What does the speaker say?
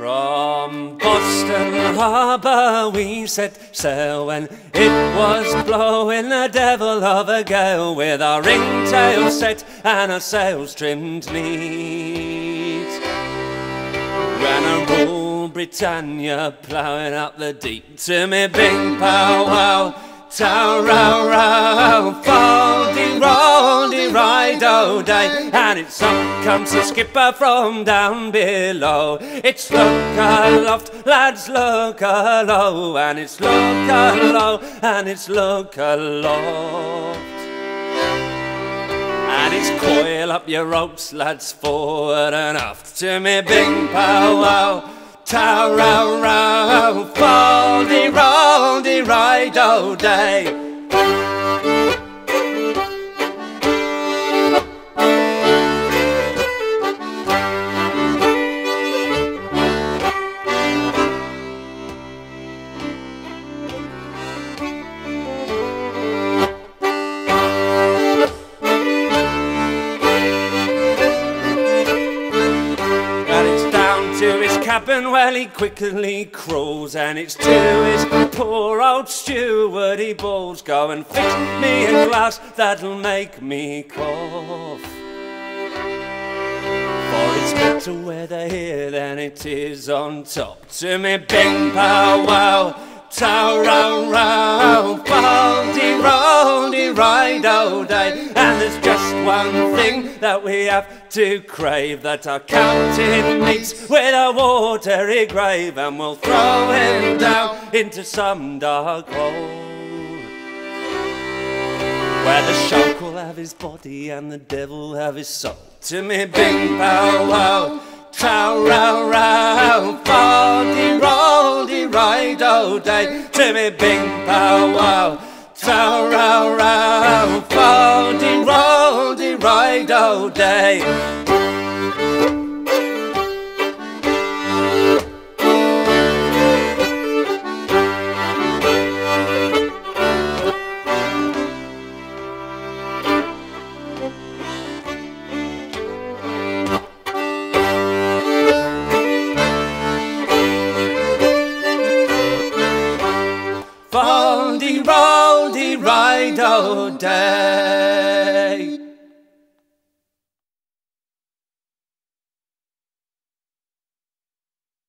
Boston Harbour we set sail when it was blowing a devil of a gale with our ringtail set and our sails trimmed neat. Ran a Rule Britannia ploughing up the deep to me bing pow wow. Tow row row, roldy oh day, and it's up comes the skipper from down below. It's look aloft, lads, look alow, and it's look alow, and it's look aloft. And it's coil up your ropes, lads, forward and aft to me bing pow wow. Tow row row, foldy roldy ride oh day. While he quickly crawls And it's to his poor old steward he bawls Go and fix me a glass that'll make me cough. For it's better weather here than it is on top. To me bing pow wow Tow row row, baldy ride all day. And there's just one thing that we have to crave That our captain meets with a watery grave And we'll throw him down into some dark hole. Where the shark will have his body and the devil have his soul. To me bing pow wow, tow row row, baldy roldy ride all day. To me bing pow wow, row row, baldy roldy ride all day Foldy, roldy, ride all day.